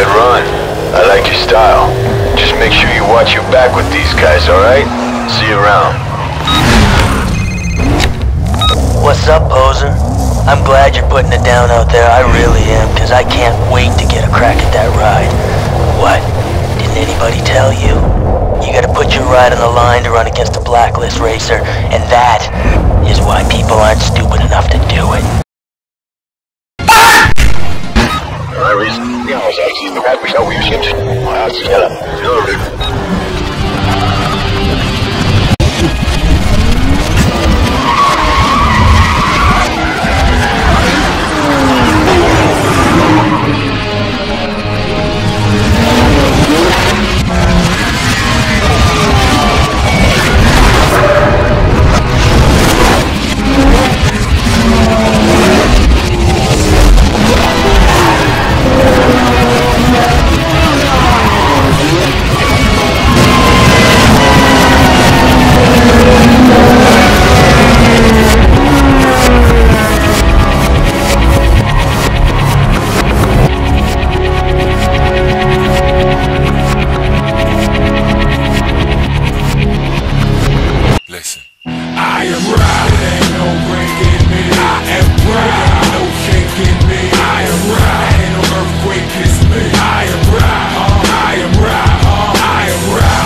Good run. I like your style. Just make sure you watch your back with these guys, alright? See you around. What's up, poser? I'm glad you're putting it down out there. I really am, because I can't wait to get a crack at that ride. What? Didn't anybody tell you? You gotta put your ride on the line to run against a blacklist racer, and that is why people aren't stupid I reason. Yeah, I was actually the I am right.